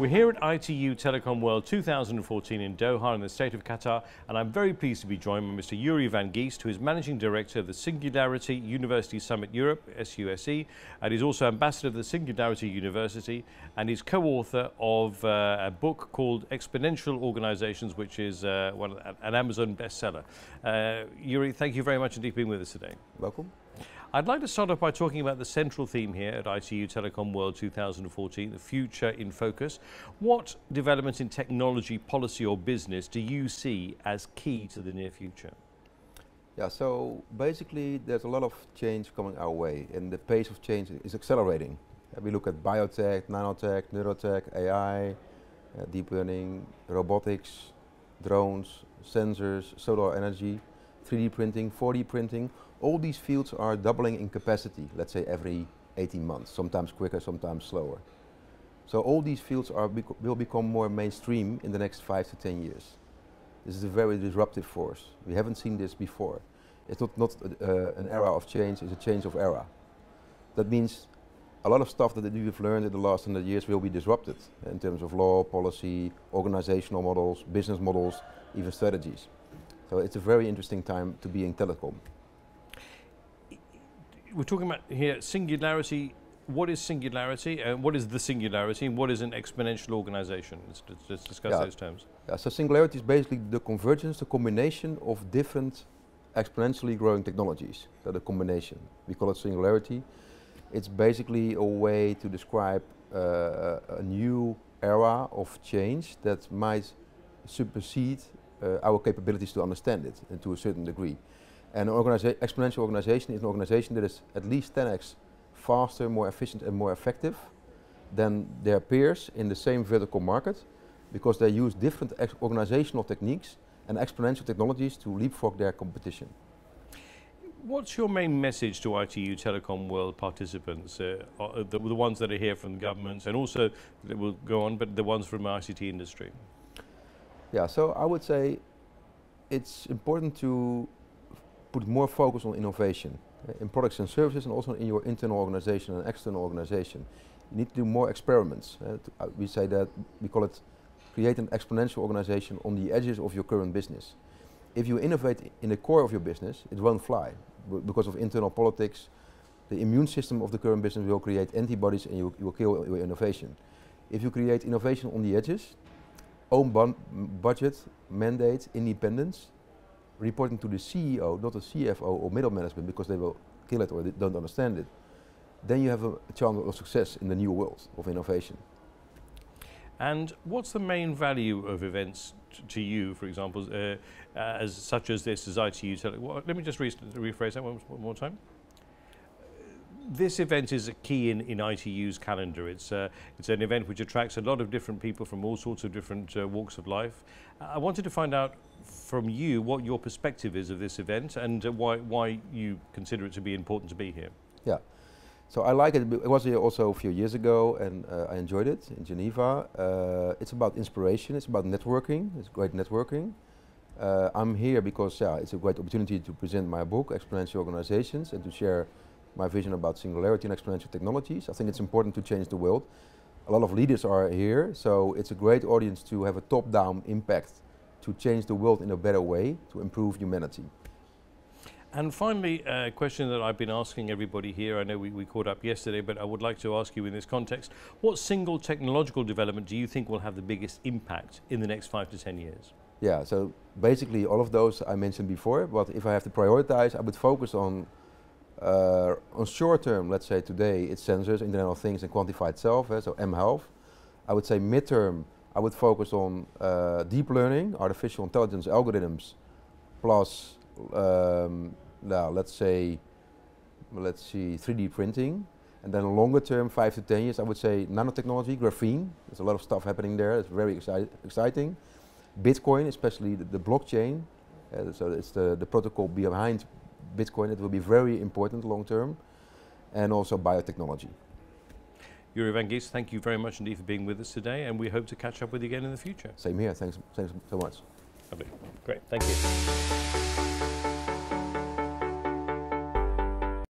We're here at ITU Telecom World 2014 in Doha in the state of Qatar and I'm very pleased to be joined by Mr. Yuri Van Geest who is Managing Director of the Singularity University Summit Europe, SUSE, and he's also Ambassador of the Singularity University and he's co-author of uh, a book called Exponential Organizations which is uh, one, an Amazon bestseller. Uh, Yuri, thank you very much indeed for being with us today. Welcome. I'd like to start off by talking about the central theme here at ITU Telecom World 2014, the future in focus. What developments in technology, policy or business do you see as key to the near future? Yeah, so basically there's a lot of change coming our way and the pace of change is accelerating. Uh, we look at biotech, nanotech, neurotech, AI, uh, deep learning, robotics, drones, sensors, solar energy, 3D printing, 4D printing, all these fields are doubling in capacity, let's say every 18 months, sometimes quicker, sometimes slower. So all these fields are bec will become more mainstream in the next five to 10 years. This is a very disruptive force. We haven't seen this before. It's not, not uh, an era of change, it's a change of era. That means a lot of stuff that we've learned in the last 100 years will be disrupted in terms of law, policy, organizational models, business models, even strategies. So it's a very interesting time to be in telecom we're talking about here singularity. What is singularity? And what is the singularity? And what is an exponential organization? Let's, let's discuss yeah. those terms. Yeah, so singularity is basically the convergence, the combination of different exponentially growing technologies. So the combination. We call it singularity. It's basically a way to describe uh, a new era of change that might supersede uh, our capabilities to understand it and to a certain degree. And an organiza exponential organization is an organization that is at least 10x faster, more efficient and more effective than their peers in the same vertical market because they use different organizational techniques and exponential technologies to leapfrog their competition. What's your main message to ITU Telecom World participants, uh, uh, the, the, ones that are here from governments and also that will go on, but the ones from ICT industry? Yeah, so I would say it's important to put more focus on innovation uh, in products and services and also in your internal organization and external organization. You need to do more experiments. Uh, uh, we say that, we call it create an exponential organization on the edges of your current business. If you innovate in the core of your business, it won't fly because of internal politics. The immune system of the current business will create antibodies and you, you will kill your innovation. If you create innovation on the edges, own budget, mandate, independence, reporting to the CEO, not the CFO or middle management because they will kill it or they don't understand it, then you have a, chance of success in the new world of innovation. And what's the main value of events to you, for example, uh, as such as this, as ITU? Let me just re rephrase that one more time this event is a key in, in ITU's calendar. It's, uh, it's an event which attracts a lot of different people from all sorts of different uh, walks of life. I wanted to find out from you what your perspective is of this event and uh, why, why you consider it to be important to be here. Yeah. So I like it. I was here also a few years ago and uh, I enjoyed it in Geneva. Uh, it's about inspiration, it's about networking, it's great networking. Uh, I'm here because yeah, it's a great opportunity to present my book, Exponential Organizations, and to share my vision about singularity and exponential technologies. I think it's important to change the world. A lot of leaders are here, so it's a great audience to have a top-down impact to change the world in a better way, to improve humanity. And finally, a question that I've been asking everybody here, I know we, we caught up yesterday, but I would like to ask you in this context, what single technological development do you think will have the biggest impact in the next five to 10 years? Yeah, so basically all of those I mentioned before, but if I have to prioritize, I would focus on uh, on short term, let's say today, it's sensors, Internet of Things, and quantified self, eh, so mHealth. I would say midterm, I would focus on uh, deep learning, artificial intelligence algorithms, plus, um, now let's say, let's see, 3D printing. And then longer term, five to 10 years, I would say nanotechnology, graphene. There's a lot of stuff happening there. It's very exci exciting. Bitcoin, especially the, the blockchain. Uh, so it's the, the protocol behind Bitcoin, it will be very important long term, and also biotechnology. Yuri Van Geest, thank you very much indeed for being with us today, and we hope to catch up with you again in the future. Same here. Thanks, thanks so much. Lovely. Great. Thank you.